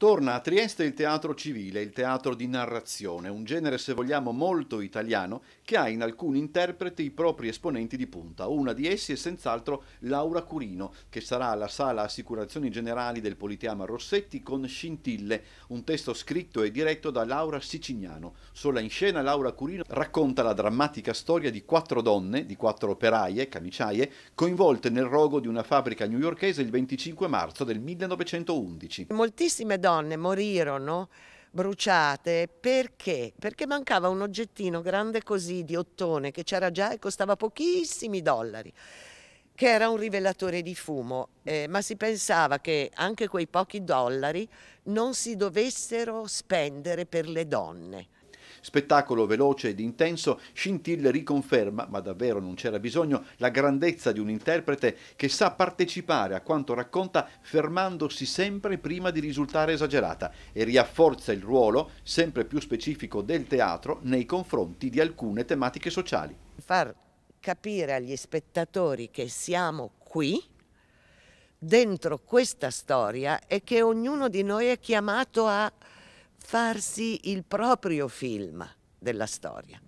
Torna a Trieste il teatro civile, il teatro di narrazione, un genere se vogliamo molto italiano che ha in alcuni interpreti i propri esponenti di punta. Una di essi è senz'altro Laura Curino, che sarà alla sala Assicurazioni Generali del Politeama Rossetti con Scintille, un testo scritto e diretto da Laura Sicignano. Sola in scena Laura Curino racconta la drammatica storia di quattro donne, di quattro operaie, camiciaie, coinvolte nel rogo di una fabbrica newyorkese il 25 marzo del 1911. Moltissime donne donne morirono bruciate perché? Perché mancava un oggettino grande così di ottone che c'era già e costava pochissimi dollari che era un rivelatore di fumo, eh, ma si pensava che anche quei pochi dollari non si dovessero spendere per le donne. Spettacolo veloce ed intenso, Scintille riconferma, ma davvero non c'era bisogno, la grandezza di un interprete che sa partecipare a quanto racconta fermandosi sempre prima di risultare esagerata e riafforza il ruolo sempre più specifico del teatro nei confronti di alcune tematiche sociali. Far capire agli spettatori che siamo qui, dentro questa storia e che ognuno di noi è chiamato a farsi il proprio film della storia.